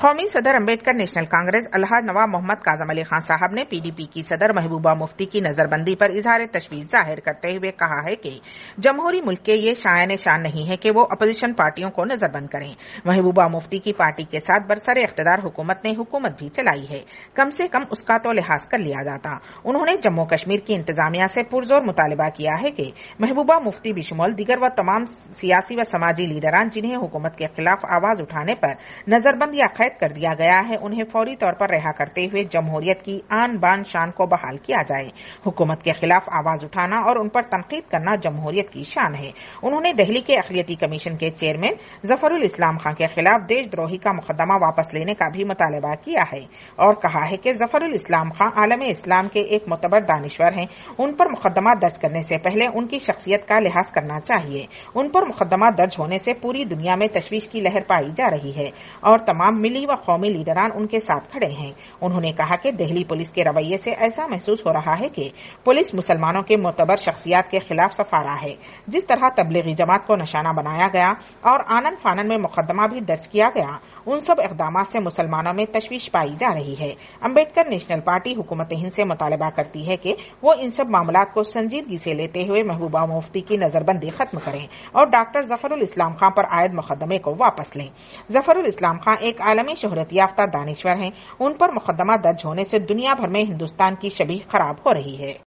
قومی صدر Ambedkar national Congress الحاظ نواب محمد کاظم علی خان صاحب نے پی ڈی پی کی صدر محبوبہ مفتی کی نظر بندی پر اظہار تشویش ظاہر کرتے ہوئے کہا ہے کہ جمہوری ملک کے یہ شائن شان نہیں ہے کہ وہ اپوزیشن پارٹیوں کو نظر بند کریں۔ محبوبہ مفتی کی پارٹی کے ساتھ برسر اقتدار حکومت نے حکومت بھی چلائی ہے۔ کم سے کم اس کا تو لحاظ کر لیا جاتا۔ انہوں نے جموں کشمیر کی انتظامیہ سے پرزور مطالبہ کیا ہے کہ محبوبہ مفتی بشمول دیگر و تمام سیاسی و سماجی لیڈران جنہیں حکومت کے خلاف آواز اٹھانے پر نظر بند یا قید کر دیا گیا ہے، انہیں فوری طور پر رہا کرتے ہوئے جمہوریت کی آن بان شان کو بحال کیا جائے۔ حکومت کے خلاف آواز اٹھانا اور ان پر تنقید کرنا جمہوریت کی شان ہے۔ انہوں نے دہلی کے اقلیتی کمیشن کے چیئرمین ظفر الاسلام خان کے خلاف دیش دروہی کا مقدمہ واپس لینے کا بھی مطالبہ کیا ہے اور کہا ہے کہ ظفر الاسلام خان عالم اسلام کے ایک معتبر دانشور ہیں۔ ان پر مقدمہ درج کرنے سے پہلے ان کی شخصیت کا لحاظ کرنا چاہیے۔ ان پر مقدمہ درج ہونے سے پوری دنیا میں تشویش کی لہر پائی جا رہی ہے اور تمام ملی و قومی لیڈران ان کے ساتھ کھڑے ہیں۔ انہوں نے کہا کہ دہلی پولیس کے رویے سے ایسا محسوس ہو رہا ہے کہ پولیس مسلمانوں کے معتبر شخصیات کے خلاف سفارا ہے۔ جس طرح تبلیغی جماعت کو نشانہ بنایا گیا اور آنند فانن میں مقدمہ بھی درج کیا گیا، ان سب اقدامات سے مسلمانوں میں تشویش پائی جا رہی ہے۔ امبیڈکر نیشنل پارٹی حکومت ہند سے مطالبہ کرتی ہے کہ وہ ان سب معاملات کو سنجیدگی سے لیتے ہوئے محبوبہ مفتی کی نظر بندی ختم کریں اور ڈاکٹر ظفر الاسلام خان پر عائد مقدمے کو واپس لیں۔ ظفر الاسلام خان ایک عالمی شہرت یافتہ دانشور ہیں۔ ان پر مقدمہ درج ہونے سے دنیا بھر میں ہندوستان کی شبیہ خراب ہو رہی ہے۔